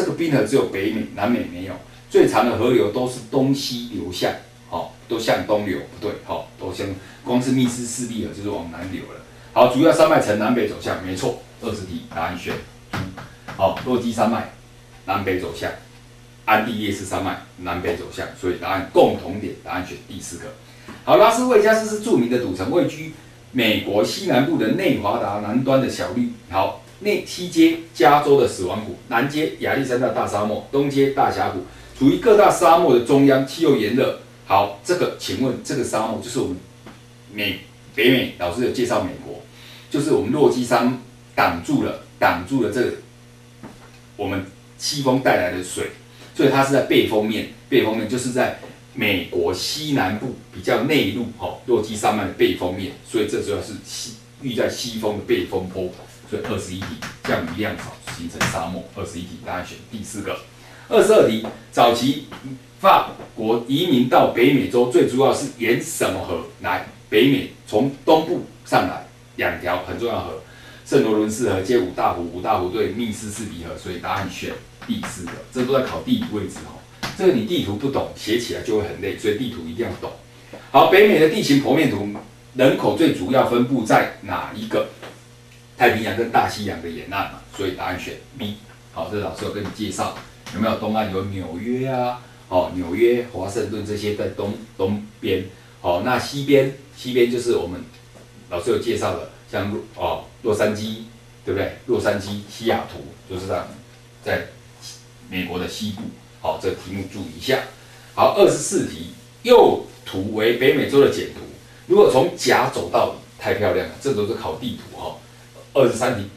这个冰河只有北美、南美没有，最长的河流都是东西流向，好，都向东流，不对，好，都向，光是密斯斯利河就是往南流了。好，主要山脉呈南北走向，没错，二十题答案选。好，落基山脉南北走向，安第列斯山脉南北走向，所以答案共同点，答案选第四个。好，拉斯维加斯是著名的赌城，位居美国西南部的内华达南端的小绿。好，内西接加州的死亡谷，南接亚历山大大沙漠，东接大峡谷，处于各大沙漠的中央，气候炎热。好，这个请问这个沙漠就是我们美北美老师有介绍美国，就是我们落基山挡住了，挡住了这个。我们西风带来的水，所以它是在背风面，背风面就是在美国西南部比较内陆，哈，落基山脉的背风面，所以这主要是西遇在西风的背风坡，所以二十一题降雨量少形成沙漠，二十一题答案选第四个。二十二题，早期法国移民到北美洲最主要是沿什么河来？北美从东部上来，两条很重要河。圣罗伦斯河接五大湖，五大湖对密斯斯比河，所以答案选第四个。这都在考地理位置哦。这个你地图不懂，写起来就会很累，所以地图一定要懂。好，北美的地形剖面图，人口最主要分布在哪一个？太平洋跟大西洋的沿岸嘛，所以答案选 B。好，这老师有跟你介绍，有没有东岸有纽约啊？哦，纽约、华盛顿这些在东东边。好，那西边，西边就是我们老师有介绍的。像哦，洛杉矶，对不对？洛杉矶、西雅图就是这样，在美国的西部。好，这题目注意一下。好，二十四题，右图为北美洲的简图。如果从甲走到乙，太漂亮了，这都是考地图哈。二十三题，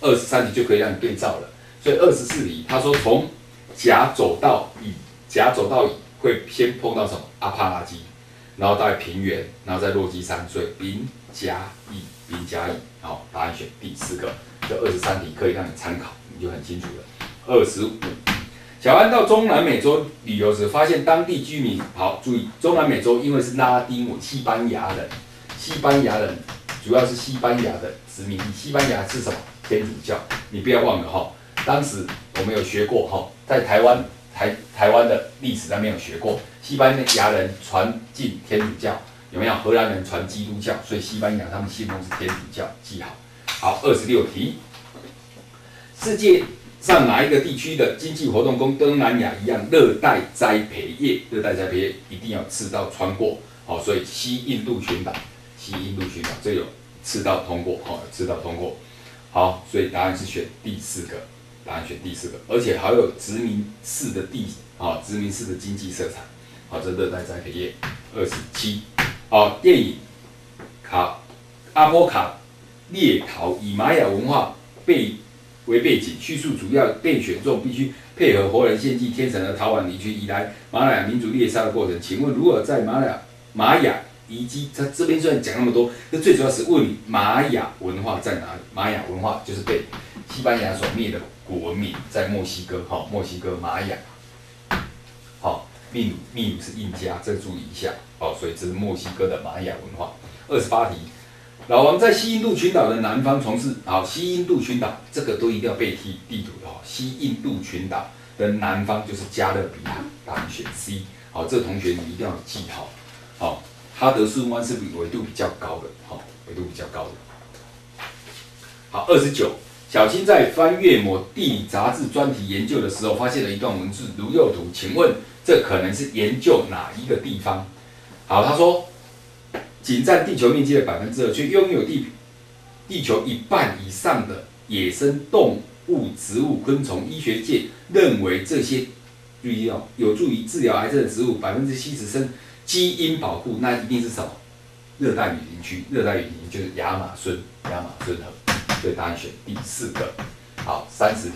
二十三题就可以让你对照了。所以二十四题，他说从甲走到乙，甲走到乙会先碰到什么？阿帕拉基，然后到平原，然后再落基山，所以丙甲乙。丙加乙，好，答案选第四个。这二十三题可以让你参考，你就很清楚了。二十五，小安到中南美洲旅游时，发现当地居民，好，注意，中南美洲因为是拉丁文，西班牙人，西班牙人主要是西班牙的殖民地。西班牙是什么？天主教。你不要忘了哈，当时我们有学过哈，在台湾台台湾的历史上面有学过，西班牙人传进天主教。有没有荷兰人传基督教？所以西班牙他们信奉是天主教。记好，好，二十六题。世界上哪一个地区的经济活动跟东南亚一样？热带栽培业，热带栽培业一定要赤道穿过。好，所以西印度群岛，西印度群岛这有赤道通过。哈，赤道通过。好，所以答案是选第四个，答案选第四个，而且还有殖民式的地，啊，殖民式的经济色彩。好，这热带栽培业，二十七。好，电影《卡阿波卡列逃》以玛雅文化背为背景，叙述主要被选中必须配合活人献祭天神而逃往离去以来玛雅民族猎杀的过程。请问，如何在玛雅玛雅遗迹，他这边虽然讲那么多，那最主要是问玛雅文化在哪里？玛雅文化就是被西班牙所灭的古文明，在墨西哥。好，墨西哥玛雅。好，秘鲁秘鲁是印加，这注意一下。哦，所以这是墨西哥的玛雅文化。二十八题，老王在西印度群岛的南方从事。好，西印度群岛这个都一定要背地地图的哈。西印度群岛的南方就是加勒比海，答案选 C。好，这个同学你一定要记好。哈德逊湾是纬度比较高的，好，纬度比较高的。好，二十九，小青在翻阅某地理杂志专题研究的时候，发现了一段文字如右图，请问这可能是研究哪一个地方？好，他说，仅占地球面积的百分之二，却拥有地地球一半以上的野生动物、植物、昆虫。医学界认为这些注意哦，有助于治疗癌症的植物，百分之七十生基因保护，那一定是什么？热带雨林区，热带雨林就是亚马逊，亚马逊河。所以答案选第四个。好，三十题，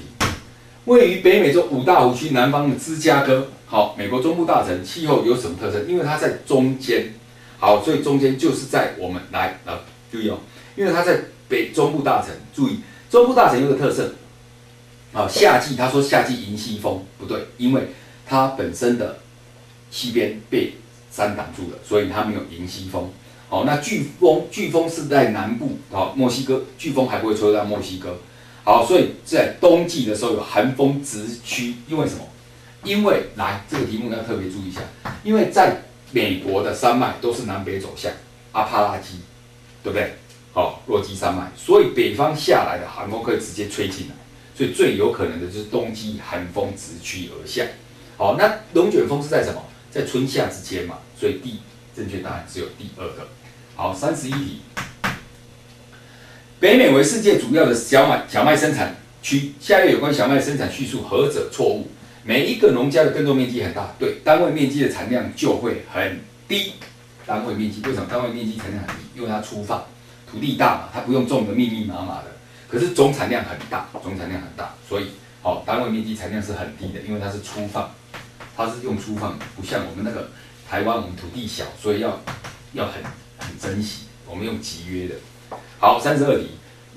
位于北美洲五大湖区南方的芝加哥。好，美国中部大城气候有什么特征？因为它在中间，好，所以中间就是在我们来啊，注意哦，因为它在北中部大城，注意中部大城有个特色，好，夏季他说夏季迎西风不对，因为它本身的西边被山挡住了，所以它没有迎西风。好，那飓风飓风是在南部，好，墨西哥飓风还不会吹到墨西哥。好，所以在冬季的时候有寒风直驱，因为什么？因为来这个题目要特别注意一下，因为在美国的山脉都是南北走向，阿帕拉基，对不对？好，落基山脉，所以北方下来的寒风可以直接吹进来，所以最有可能的就是冬季寒风直驱而下。好，那龙卷风是在什么？在春夏之间嘛，所以 D 正确答案只有第二个。好，三十一题，北美为世界主要的小麦小麦生产区，下列有关小麦生产叙述何者错误？每一个农家的耕作面积很大，对，单位面积的产量就会很低。单位面积为什么单位面积产量很低？因为它粗放，土地大嘛，它不用种的密密麻麻的。可是总产量很大，总产量很大，所以好，单位面积产量是很低的，因为它是粗放，它是用粗放的，不像我们那个台湾，我们土地小，所以要要很很珍惜，我们用集约的。好，三十二题，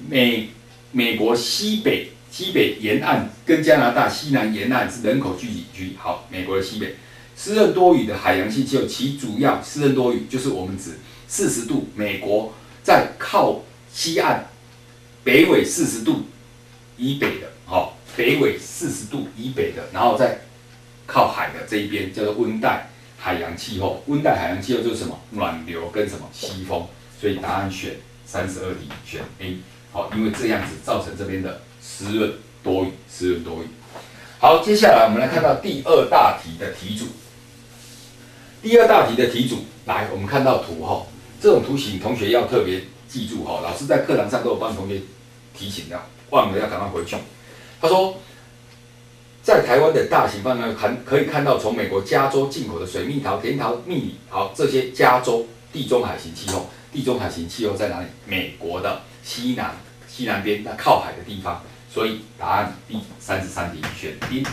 美美国西北。西北沿岸跟加拿大西南沿岸是人口聚集区。好，美国的西北湿润多雨的海洋性气候，其主要湿润多雨就是我们指四十度，美国在靠西岸北纬四十度以北的，好，北纬四十度以北的，然后再靠海的这一边叫做温带海洋气候。温带海洋气候就是什么暖流跟什么西风，所以答案选三十二题选 A。好，因为这样子造成这边的。湿润多雨，湿润多雨。好，接下来我们来看到第二大题的题组。第二大题的题组，来，我们看到图哈，这种图形同学要特别记住哈。老师在课堂上都有帮同学提醒的，忘了要赶快回去。他说，在台湾的大型范围看可以看到从美国加州进口的水蜜桃、甜桃、蜜李，好，这些加州地中海型气候，地中海型气候在哪里？美国的西南西南边，那靠海的地方。所以答案第三十三题选丁，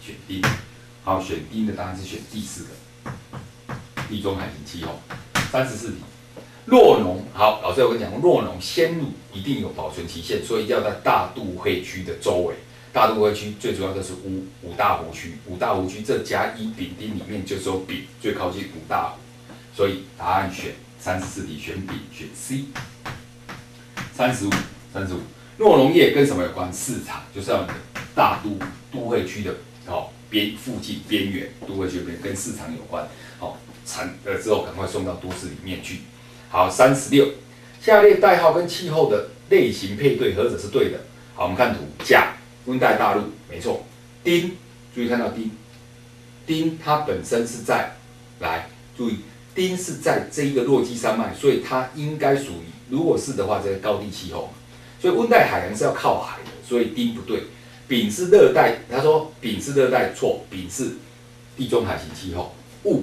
选丁。好，选丁的答案是选第四个，地中海型气候。三十四题，洛农。好，老师有跟你讲过，洛农鲜乳一定有保存期限，所以一定要在大都会区的周围。大都会区最主要的是五五大湖区，五大湖区这甲乙丙丁里面就是有丙最靠近五大湖，所以答案选三十四题选丙，选 C。三十五，三十五。诺农业跟什么有关？市场就是要你的大都都会区的哦边附近边缘都会区边跟市场有关，好产了之后赶快送到都市里面去。好，三十六，下列代号跟气候的类型配对何者是对的？好，我们看图，甲温带大陆没错，丁注意看到丁，丁它本身是在来注意，丁是在这一个落基山脉，所以它应该属于，如果是的话，这个高地气候。所以温带海洋是要靠海的，所以丁不对。丙是热带，他说丙是热带错，丙是地中海型气候。戊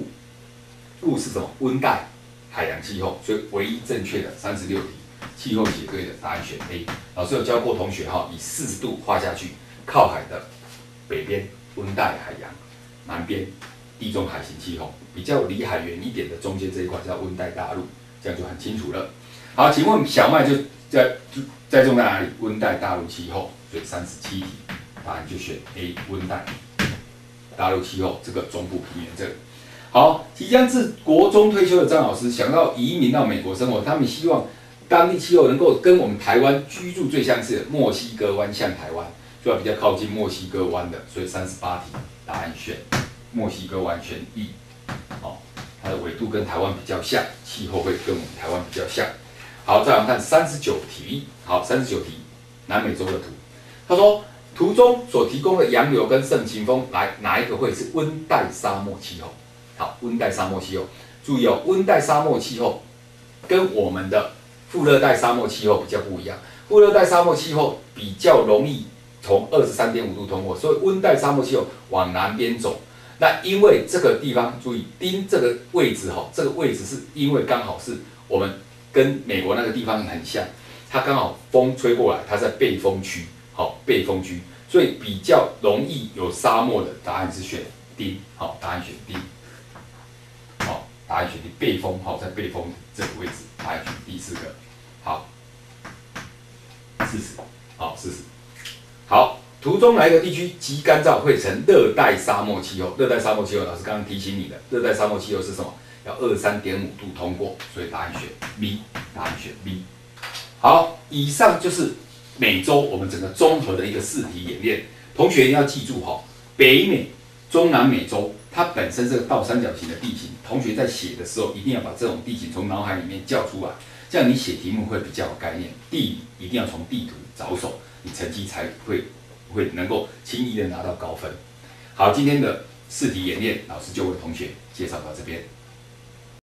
戊是什么？温带海洋气候。所以唯一正确的三十六题气候写对的答案选 A。老师有教过同学哈，以四十度画下去，靠海的北边温带海洋，南边地中海型气候，比较离海远一点的中间这一块叫温带大陆，这样就很清楚了。好，请问小麦就在在种在哪里？温带大陆气候，所以三十七题答案就选 A，温带大陆气候这个中部平原这里。好，即将至国中退休的张老师想要移民到美国生活，他们希望当地气候能够跟我们台湾居住最相似的墨西哥湾像台湾，就要比较靠近墨西哥湾的，所以三十八题答案选墨西哥湾选 E。好，它的纬度跟台湾比较像，气候会跟我们台湾比较像。好，再来看三十九题。好，三十九题，南美洲的图。他说，图中所提供的洋流跟盛行风，来哪一个会是温带沙漠气候？好，温带沙漠气候。注意哦，温带沙漠气候跟我们的副热带沙漠气候比较不一样。副热带沙漠气候比较容易从二十三点五度通过，所以温带沙漠气候往南边走。那因为这个地方，注意丁这个位置哈，这个位置是因为刚好是我们。跟美国那个地方很像，它刚好风吹过来，它在背风区，好背风区，所以比较容易有沙漠的答案是选 D，好答案选 D，好答案选 D，背风好在背风这个位置，答案选第四个，四十，好四十，好图中哪一个地区极干燥会成热带沙漠气候？热带沙漠气候，老师刚刚提醒你的，热带沙漠气候是什么？要二三点五度通过，所以答案选 B，答案选 B。好，以上就是美洲我们整个综合的一个试题演练。同学要记住哈，北美、中南美洲它本身这个倒三角形的地形，同学在写的时候一定要把这种地形从脑海里面叫出来，这样你写题目会比较有概念。地理一定要从地图着手，你成绩才会会能够轻易的拿到高分。好，今天的试题演练，老师就为同学介绍到这边。